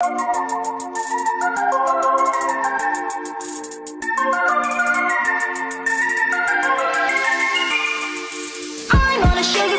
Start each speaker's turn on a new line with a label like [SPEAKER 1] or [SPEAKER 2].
[SPEAKER 1] I wanna show you